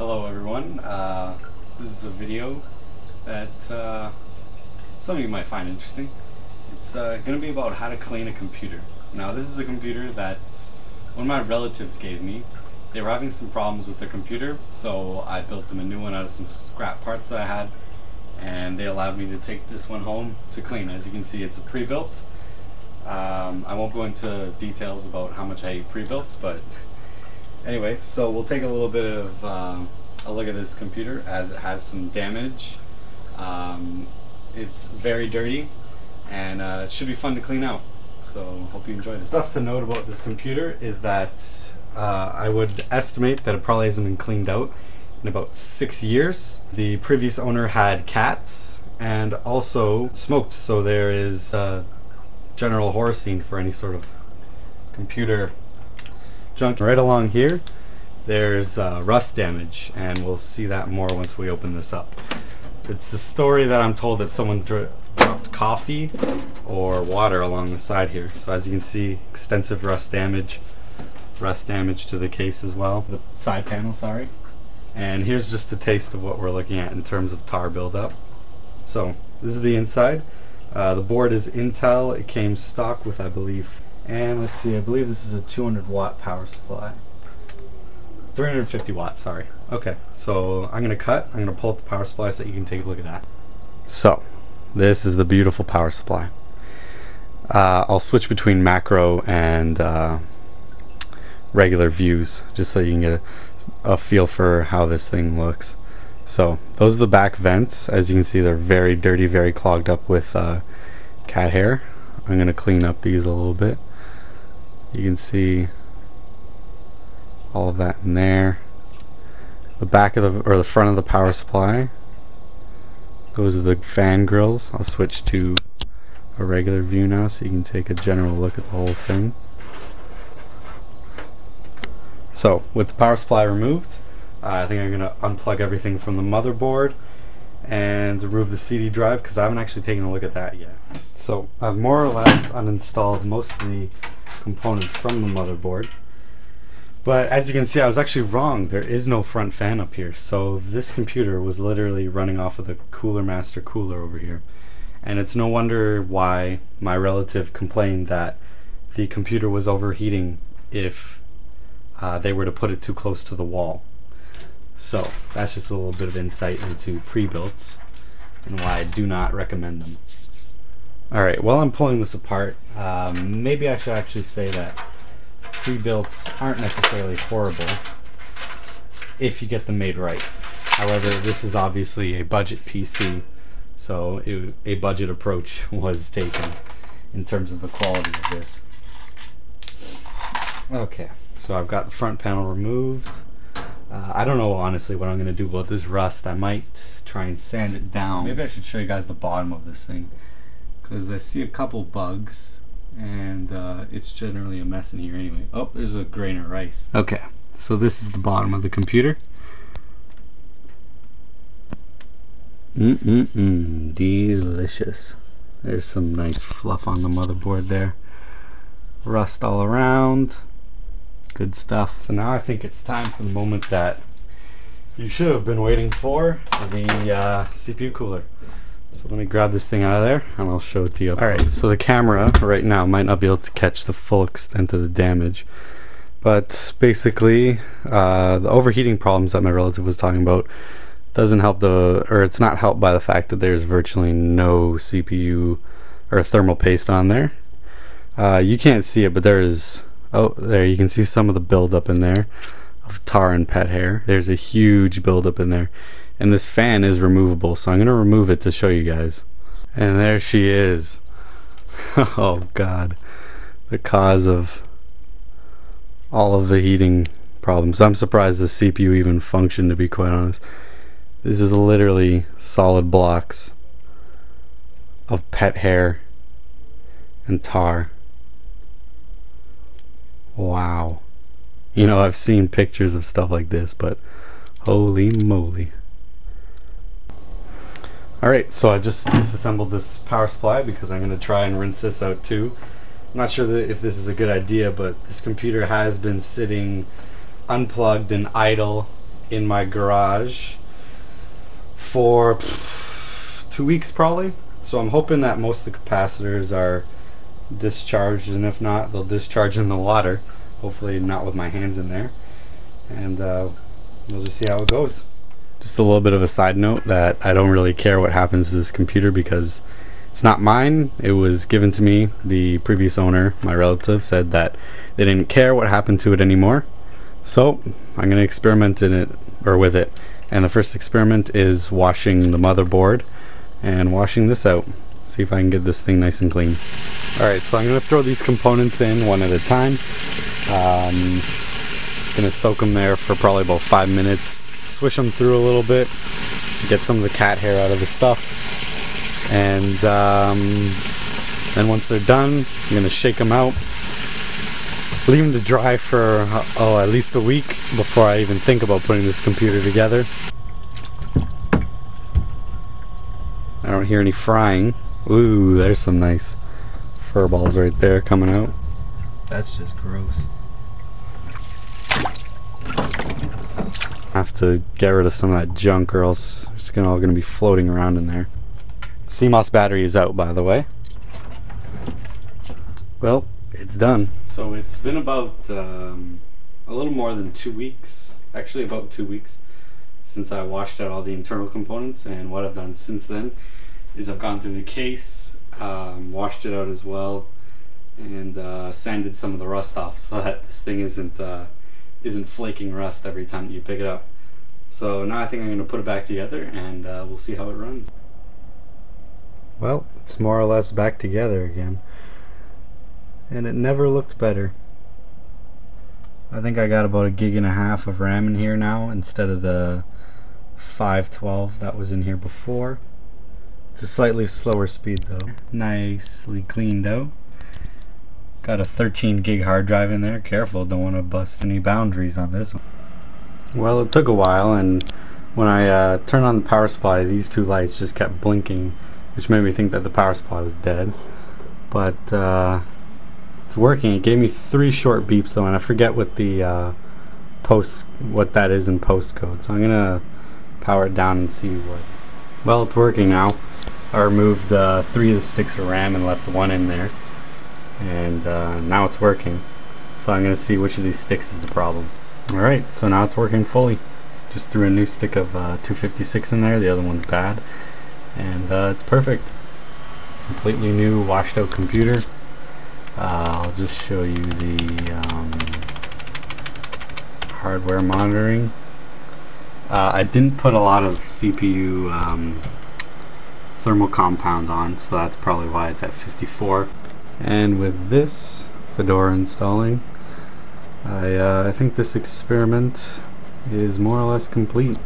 Hello everyone, uh, this is a video that uh, some of you might find interesting. It's uh, going to be about how to clean a computer. Now this is a computer that one of my relatives gave me. They were having some problems with their computer, so I built them a new one out of some scrap parts that I had, and they allowed me to take this one home to clean. As you can see, it's a pre-built. Um, I won't go into details about how much I hate pre-builts, but anyway, so we'll take a little bit of uh, a look at this computer as it has some damage. Um, it's very dirty and uh, it should be fun to clean out. So hope you enjoy it. Stuff to note about this computer is that uh, I would estimate that it probably hasn't been cleaned out in about six years. The previous owner had cats and also smoked, so there is a general horror scene for any sort of computer junk. Right along here, there's uh, rust damage, and we'll see that more once we open this up. It's the story that I'm told that someone dro dropped coffee or water along the side here. So as you can see, extensive rust damage, rust damage to the case as well, the side panel, sorry. And here's just a taste of what we're looking at in terms of tar buildup. So this is the inside. Uh, the board is Intel. It came stock with, I believe, and let's see, I believe this is a 200 watt power supply. 350 watts, sorry. Okay, so I'm going to cut. I'm going to pull up the power supply so that you can take a look at that. So, this is the beautiful power supply. Uh, I'll switch between macro and uh, regular views just so you can get a, a feel for how this thing looks. So, those are the back vents. As you can see, they're very dirty, very clogged up with uh, cat hair. I'm going to clean up these a little bit. You can see all of that in there. The back of the or the front of the power supply. Those are the fan grills. I'll switch to a regular view now so you can take a general look at the whole thing. So, with the power supply removed, uh, I think I'm going to unplug everything from the motherboard and remove the CD drive because I haven't actually taken a look at that yet. So, I've more or less uninstalled most of the components from the motherboard. But as you can see, I was actually wrong. There is no front fan up here. So this computer was literally running off of the Cooler Master cooler over here. And it's no wonder why my relative complained that the computer was overheating if uh, they were to put it too close to the wall. So that's just a little bit of insight into pre-builts and why I do not recommend them. Alright, while I'm pulling this apart, um, maybe I should actually say that pre-builts aren't necessarily horrible if you get them made right. However, this is obviously a budget PC, so it, a budget approach was taken in terms of the quality of this. Okay, so I've got the front panel removed. Uh, I don't know honestly what I'm going to do about this rust. I might try and sand it down. Maybe I should show you guys the bottom of this thing because I see a couple bugs and uh, it's generally a mess in here anyway. Oh, there's a grain of rice. Okay, so this is the bottom of the computer. Mm-mm-mm, delicious. There's some nice fluff on the motherboard there. Rust all around. Good stuff. So now I think it's time for the moment that you should have been waiting for, the uh, CPU cooler. So let me grab this thing out of there and I'll show it to you. Alright, so the camera right now might not be able to catch the full extent of the damage. But basically, uh, the overheating problems that my relative was talking about doesn't help the, or it's not helped by the fact that there's virtually no CPU or thermal paste on there. Uh, you can't see it, but there is, oh, there, you can see some of the buildup in there of tar and pet hair. There's a huge buildup in there and this fan is removable so I'm gonna remove it to show you guys. And there she is. Oh god. The cause of all of the heating problems. I'm surprised the CPU even functioned to be quite honest. This is literally solid blocks of pet hair and tar. Wow. You know I've seen pictures of stuff like this but holy moly Alright, so I just disassembled this power supply because I'm going to try and rinse this out too. I'm not sure if this is a good idea, but this computer has been sitting unplugged and idle in my garage for pff, two weeks probably. So I'm hoping that most of the capacitors are discharged, and if not, they'll discharge in the water. Hopefully, not with my hands in there. And uh, we'll just see how it goes. Just a little bit of a side note that I don't really care what happens to this computer because it's not mine. It was given to me. The previous owner, my relative, said that they didn't care what happened to it anymore. So I'm going to experiment in it or with it. And the first experiment is washing the motherboard and washing this out. See if I can get this thing nice and clean. Alright, so I'm going to throw these components in one at a time. Um, going to soak them there for probably about five minutes. Swish them through a little bit. Get some of the cat hair out of the stuff. And um, then once they're done, I'm to shake them out. Leave them to dry for, oh, at least a week before I even think about putting this computer together. I don't hear any frying. Ooh, there's some nice fur balls right there coming out. That's just gross. Have to get rid of some of that junk or else it's gonna, all going to be floating around in there. CMOS battery is out, by the way. Well, it's done. So it's been about um, a little more than two weeks, actually about two weeks, since I washed out all the internal components. And what I've done since then is I've gone through the case, um, washed it out as well, and uh, sanded some of the rust off so that this thing isn't uh, isn't flaking rust every time that you pick it up. So now I think I'm going to put it back together and uh, we'll see how it runs. Well, it's more or less back together again. And it never looked better. I think I got about a gig and a half of RAM in here now instead of the 512 that was in here before. It's a slightly slower speed though. Nicely cleaned out. Got a 13 gig hard drive in there. Careful, don't want to bust any boundaries on this one. Well, it took a while, and when I uh, turned on the power supply, these two lights just kept blinking, which made me think that the power supply was dead. But uh, it's working. It gave me three short beeps though, and I forget what the uh, post what that is in post code. So I'm gonna power it down and see what. Well, it's working now. I removed uh, three of the sticks of RAM and left one in there and uh, now it's working. So I'm gonna see which of these sticks is the problem. Alright so now it's working fully. Just threw a new stick of uh, 256 in there. The other one's bad. And uh, it's perfect. Completely new washed out computer. Uh, I'll just show you the um, hardware monitoring. Uh, I didn't put a lot of CPU um, thermal compound on so that's probably why it's at 54 and with this Fedora installing I, uh, I think this experiment is more or less complete